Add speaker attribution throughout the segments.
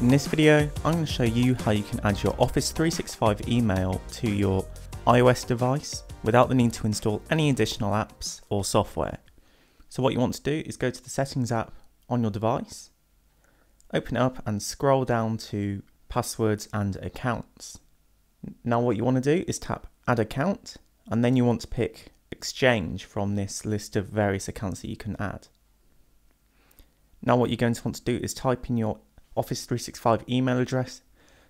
Speaker 1: In this video, I'm going to show you how you can add your Office 365 email to your iOS device without the need to install any additional apps or software. So what you want to do is go to the Settings app on your device, open it up and scroll down to Passwords and Accounts. Now what you want to do is tap Add Account and then you want to pick Exchange from this list of various accounts that you can add. Now what you're going to want to do is type in your Office 365 email address.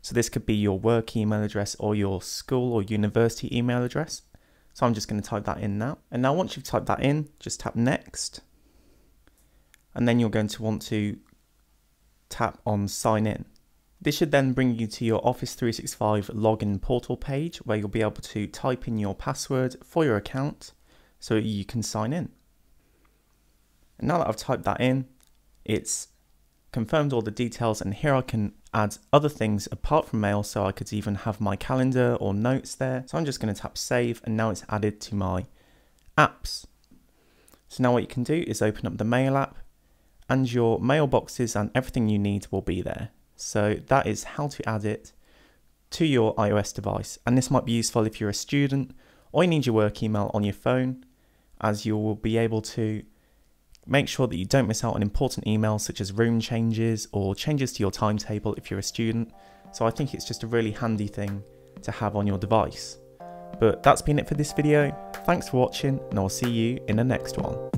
Speaker 1: So this could be your work email address or your school or university email address. So I'm just going to type that in now. And now once you've typed that in, just tap next. And then you're going to want to tap on sign in. This should then bring you to your Office 365 login portal page where you'll be able to type in your password for your account so you can sign in. And now that I've typed that in, it's confirmed all the details and here I can add other things apart from mail so I could even have my calendar or notes there. So I'm just going to tap save and now it's added to my apps. So now what you can do is open up the mail app and your mailboxes and everything you need will be there. So that is how to add it to your iOS device. And this might be useful if you're a student or you need your work email on your phone as you will be able to Make sure that you don't miss out on important emails such as room changes or changes to your timetable if you're a student. So I think it's just a really handy thing to have on your device. But that's been it for this video. Thanks for watching and I'll see you in the next one.